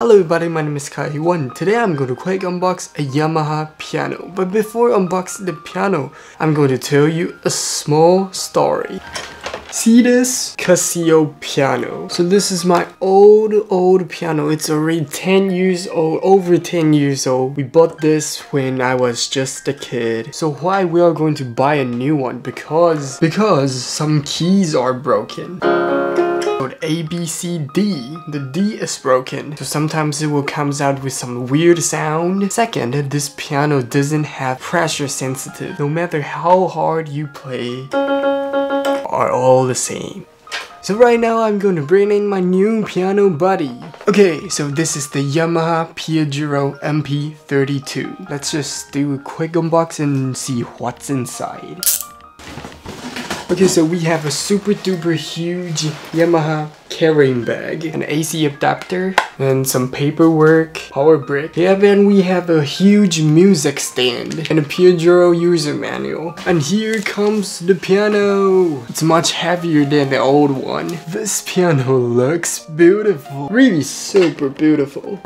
Hello everybody, my name is Kai1. Today I'm going to quick unbox a Yamaha piano. But before unboxing the piano, I'm going to tell you a small story. See this? Casio piano. So this is my old, old piano. It's already 10 years old, over 10 years old. We bought this when I was just a kid. So why we are going to buy a new one? Because, because some keys are broken. A, B, C, D. The D is broken, so sometimes it will comes out with some weird sound. Second, this piano doesn't have pressure sensitive. No matter how hard you play, are all the same. So right now I'm going to bring in my new piano buddy. Okay, so this is the Yamaha Piaggero NP32. Let's just do a quick unboxing and see what's inside. Okay, so we have a super duper huge Yamaha carrying bag, an AC adapter, and some paperwork, power brick. Yeah, then we have a huge music stand and a Piaggero user manual. And here comes the piano. It's much heavier than the old one. This piano looks beautiful. Really super beautiful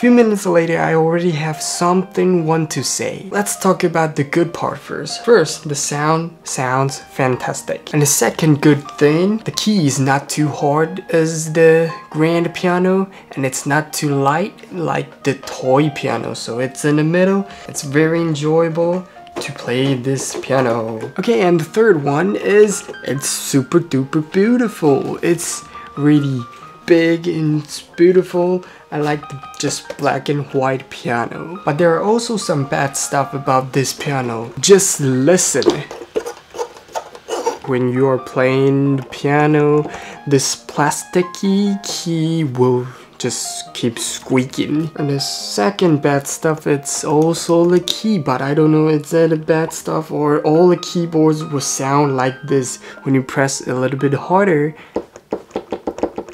few minutes later, I already have something want to say. Let's talk about the good part first. First, the sound sounds fantastic. And the second good thing, the key is not too hard as the grand piano and it's not too light like the toy piano. So it's in the middle. It's very enjoyable to play this piano. Okay, and the third one is it's super duper beautiful. It's really big and it's beautiful. I like the just black and white piano. But there are also some bad stuff about this piano. Just listen. When you're playing the piano, this plasticky key will just keep squeaking. And the second bad stuff, it's also the key, but I don't know is that bad stuff or all the keyboards will sound like this when you press a little bit harder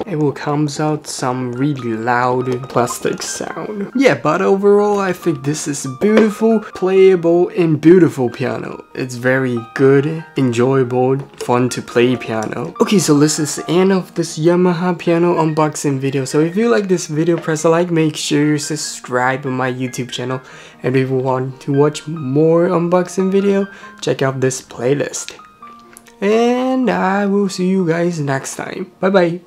it will comes out some really loud plastic sound. Yeah, but overall I think this is beautiful, playable, and beautiful piano. It's very good, enjoyable, fun to play piano. Okay, so this is the end of this Yamaha piano unboxing video. So if you like this video, press a like, make sure you subscribe on my YouTube channel. And if you want to watch more unboxing video, check out this playlist. And I will see you guys next time. Bye bye.